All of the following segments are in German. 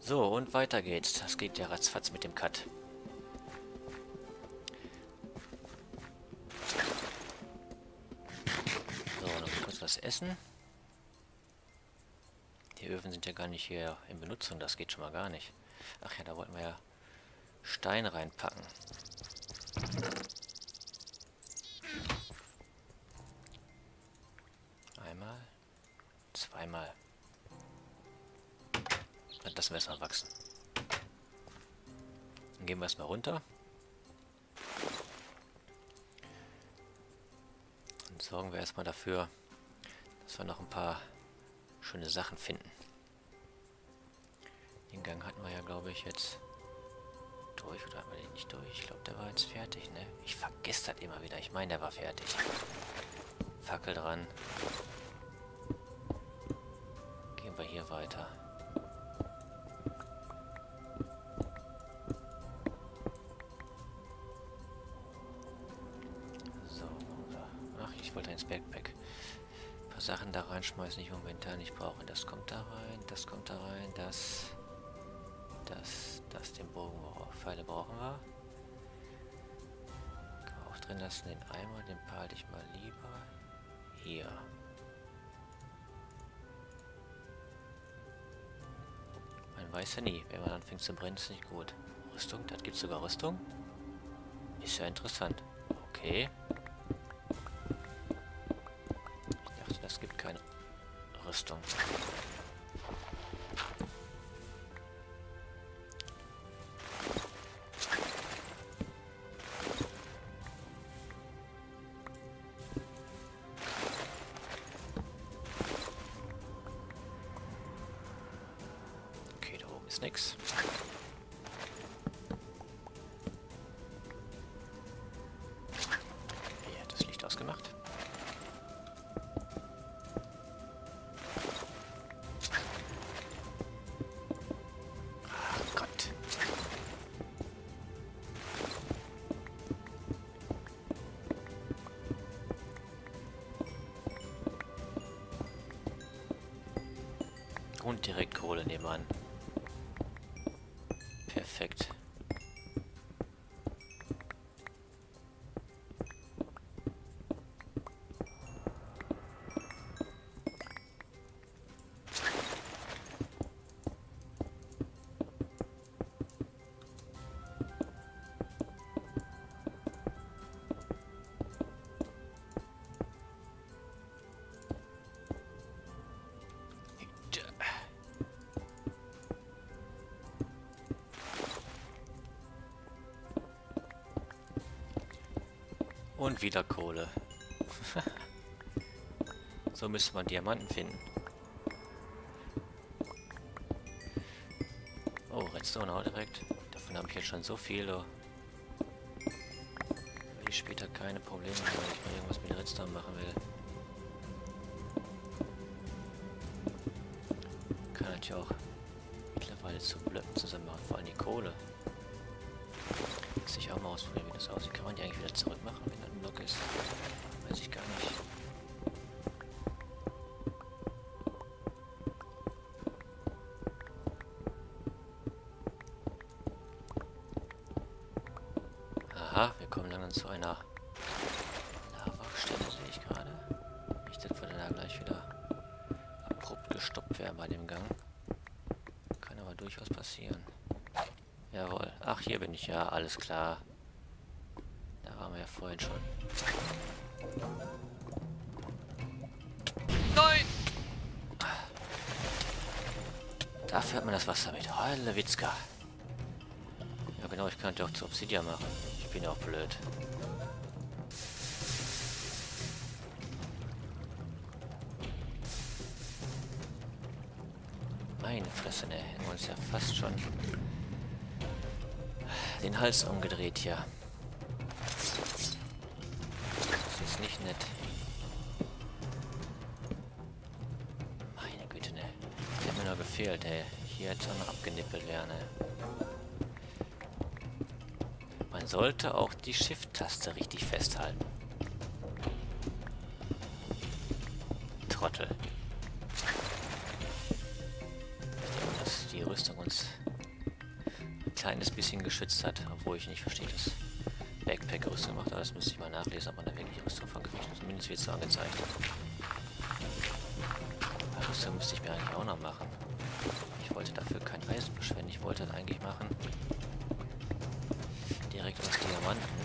So, und weiter geht's. Das geht ja ratzfatz mit dem Cut. So, noch kurz was essen. Die Öfen sind ja gar nicht hier in Benutzung, das geht schon mal gar nicht. Ach ja, da wollten wir ja Stein reinpacken. Lassen wir erstmal wachsen. Dann gehen wir erstmal runter. Und sorgen wir erstmal dafür, dass wir noch ein paar schöne Sachen finden. Den Gang hatten wir ja, glaube ich, jetzt durch. Oder hatten wir den nicht durch? Ich glaube, der war jetzt fertig, ne? Ich vergesse das immer wieder. Ich meine, der war fertig. Fackel dran. Gehen wir hier weiter. Die ich momentan nicht brauche. Das kommt da rein, das kommt da rein, das, das, das, den Bogen, Pfeile brauchen wir. Auch drin lassen, den Eimer, den behalte ich mal lieber hier. Man weiß ja nie, wenn man anfängt zu brennen, ist nicht gut. Rüstung, das gibt sogar Rüstung. Ist ja interessant. Okay. Rüstung. Kohle nebenan. Perfekt. Und wieder Kohle. so müsste man Diamanten finden. Oh, Redstone auch direkt. Davon habe ich jetzt schon so viele. Will ich später keine Probleme haben, wenn ich mal irgendwas mit Redstone machen will. Kann natürlich auch mittlerweile zu Blöcken zusammen machen, vor allem die Kohle. Muss ich auch mal ausprobieren, wie das aussieht. Kann man die eigentlich wieder zurück machen, wenn Block ist? Weiß ich gar nicht. Aha, wir kommen langsam zu einer Lavastelle, sehe ich gerade. Nicht, dass wir da gleich wieder abrupt gestoppt werden bei dem Gang. Kann aber durchaus passieren. Jawohl. Ach, hier bin ich ja. Alles klar. Da waren wir ja vorhin schon. Nein! Dafür hat man das Wasser mit. Witzka. Ja genau, ich könnte auch zu Obsidian machen. Ich bin ja auch blöd. Meine Fresse, ne? Wir uns ja fast schon den Hals umgedreht hier. Ist nicht nett. Meine Güte, ne? Das hätte mir nur gefehlt, ey. Hier hätte noch abgenippelt werden? Man sollte auch die Shift-Taste richtig festhalten. Trottel. die Rüstung uns ein kleines bisschen geschützt hat, obwohl ich nicht verstehe, dass Backpack-Rüstung macht, aber das müsste ich mal nachlesen, ob man da wirklich Rüstung von kriegt. Zumindest wird es so angezeigt. Rüstung müsste ich mir eigentlich auch noch machen. Ich wollte dafür kein Eisen verschwenden, ich wollte das eigentlich machen. Direkt aus Diamanten.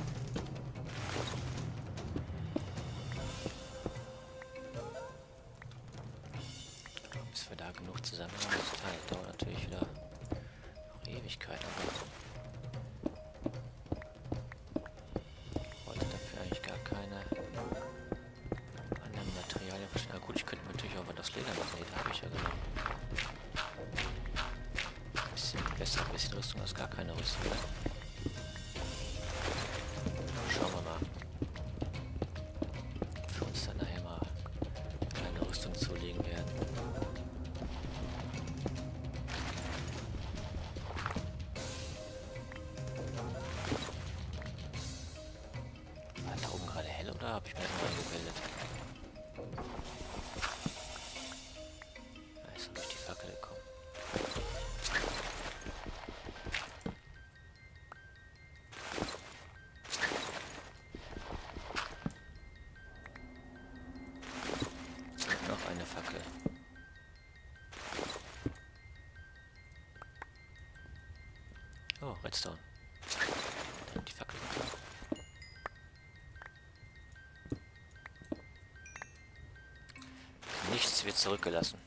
Besser, ein bisschen Rüstung als gar keine Rüstung. Redstone. Die Fackel. Nichts wird zurückgelassen.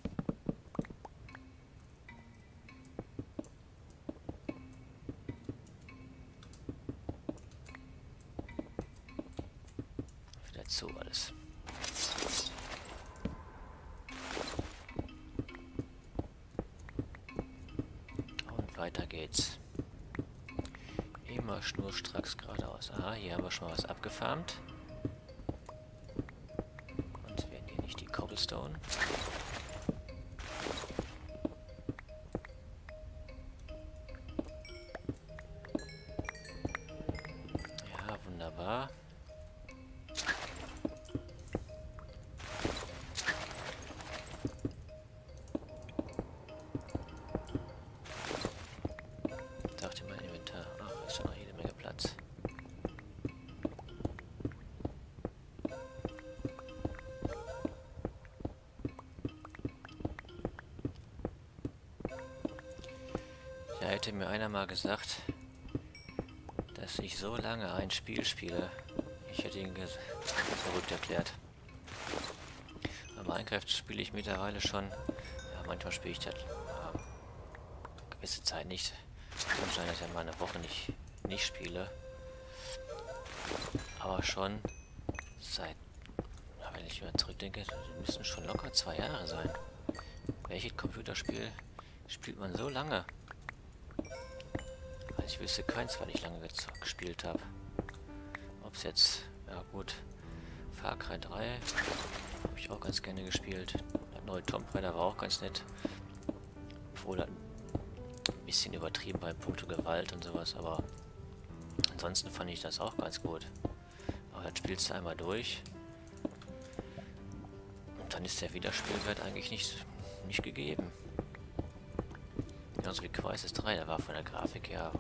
Schon was abgefarmt. Und werden hier nicht die Cobblestone. Ja, hätte mir einer mal gesagt, dass ich so lange ein Spiel spiele, ich hätte ihn verrückt erklärt. Bei Minecraft spiele ich mittlerweile schon, ja, manchmal spiele ich das ja, gewisse Zeit nicht. Kann sein, dass ich mal eine Woche nicht, nicht spiele. Aber schon seit, wenn ich mir zurückdenke, müssen schon locker zwei Jahre sein. Welches Computerspiel spielt man so lange? Ich wüsste keins, weil ich lange gespielt habe. Ob es jetzt, ja gut, Far Cry 3 habe ich auch ganz gerne gespielt. Der neue Tomb Raider war auch ganz nett. Obwohl er ein bisschen übertrieben bei Punkto Gewalt und sowas, aber ansonsten fand ich das auch ganz gut. Aber dann spielst du einmal durch und dann ist der Wiederspielwert eigentlich nicht, nicht gegeben. Genauso wie Crisis 3, da war von der Grafik her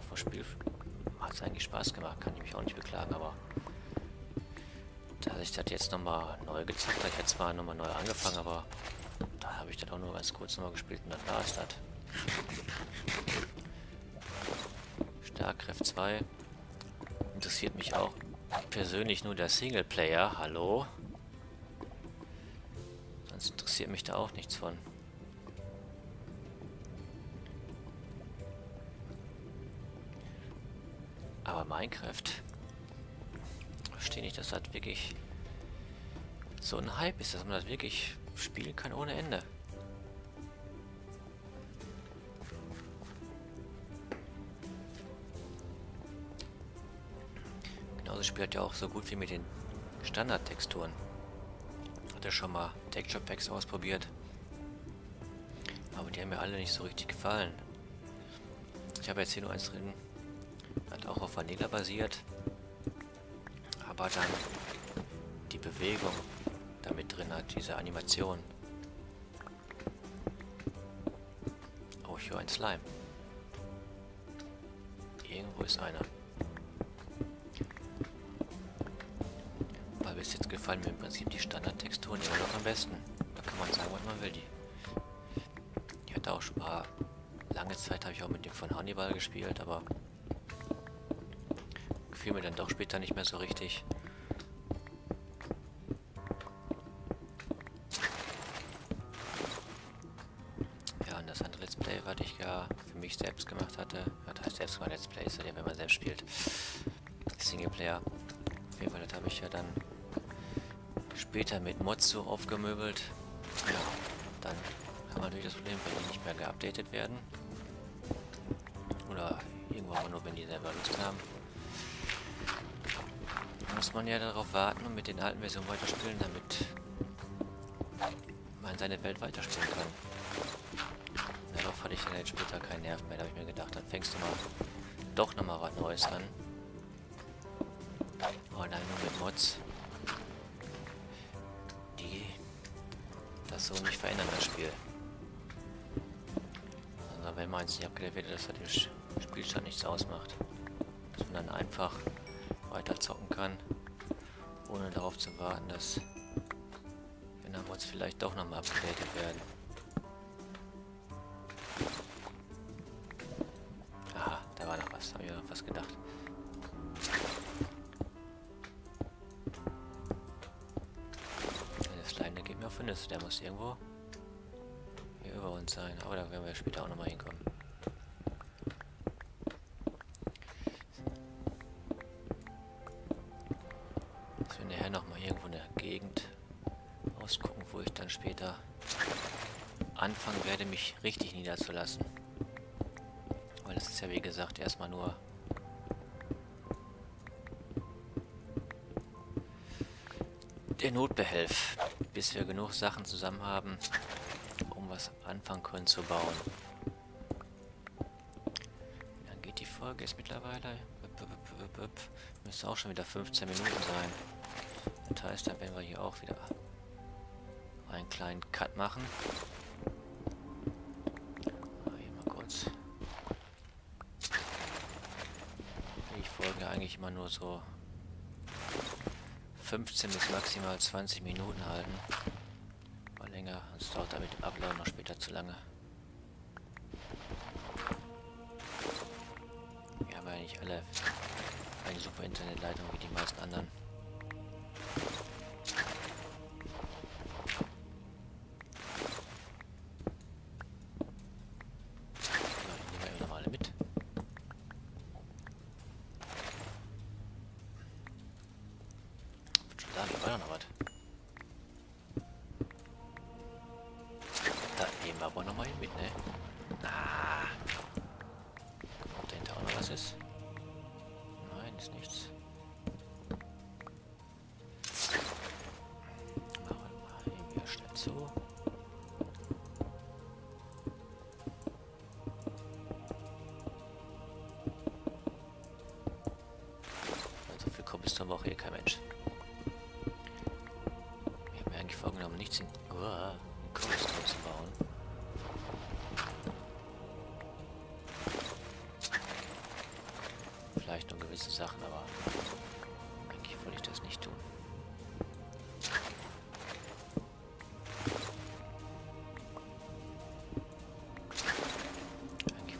auch vom Spiel hat es eigentlich Spaß gemacht, kann ich mich auch nicht beklagen, aber da ich das jetzt nochmal neu gezockt habe, ich hätte zwar nochmal neu angefangen, aber da habe ich das auch nur ganz kurz nochmal gespielt und dann war es das. Starkräft 2 interessiert mich auch persönlich nur der Singleplayer, hallo? Sonst interessiert mich da auch nichts von. Aber Minecraft verstehe nicht, dass das wirklich so ein Hype ist, dass man das wirklich spielen kann ohne Ende. Genauso spielt ja auch so gut wie mit den Standardtexturen. Hat er schon mal Texture Packs ausprobiert. Aber die haben mir alle nicht so richtig gefallen. Ich habe jetzt hier nur eins drin, hat auf Vanilla basiert. Aber dann die Bewegung damit drin hat, diese Animation. Oh, ich höre einen Slime. Irgendwo ist einer. Aber bis jetzt gefallen mir im Prinzip die Standardtexturen immer noch am besten. Da kann man sagen, was man will. Die ich hatte auch schon ein paar... Lange Zeit habe ich auch mit dem von Hannibal gespielt, aber... Gefiel mir dann doch später nicht mehr so richtig. Ja, und das andere Let's Play, was ich ja für mich selbst gemacht hatte, ja, das heißt selbst mal Let's Play, ist ja, wenn man selbst spielt, Singleplayer. Auf jeden Fall, das habe ich ja dann später mit Mods so aufgemöbelt. Ja, dann haben wir natürlich das Problem, wenn die nicht mehr geupdatet werden. Oder irgendwo aber nur, wenn die selber Lust haben. Muss man ja darauf warten und mit den alten Versionen weiterspielen, damit man seine Welt weiterspielen kann. Darauf hatte ich dann jetzt später keinen Nerv mehr. Da habe ich mir gedacht, dann fängst du mal doch nochmal was Neues an. Oh nein, nur mit Mods. das so nicht verändern, das Spiel. Also wenn man es nicht abgedatet wird, dass er den Spielstand nichts ausmacht. Dass man dann einfach weiter zocken kann, ohne darauf zu warten, dass wenn dann Mods vielleicht doch nochmal abgedatet werden. Aha, da war noch was, habe ich noch was gedacht. Findest der muss irgendwo hier über uns sein. Aber da werden wir später auch nochmal hinkommen. Mich richtig niederzulassen. Weil das ist ja wie gesagt erstmal nur der Notbehelf bis wir genug Sachen zusammen haben, um was anfangen können zu bauen. Dann geht die Folge ist mittlerweile. Müsste auch schon wieder 15 Minuten sein. Das heißt, dann werden wir hier auch wieder einen kleinen Cut machen. Hier mal kurz. Die Folge eigentlich immer nur so 15 bis maximal 20 Minuten halten. War länger, es dauert damit im Upload noch später zu lange. Wir haben ja nicht alle eine super Internetleitung wie die meisten anderen. Kobbelstone braucht hier kein Mensch. Ich habe mir eigentlich vorgenommen, nichts in Kobbelstone zu bauen. Vielleicht nur gewisse Sachen, aber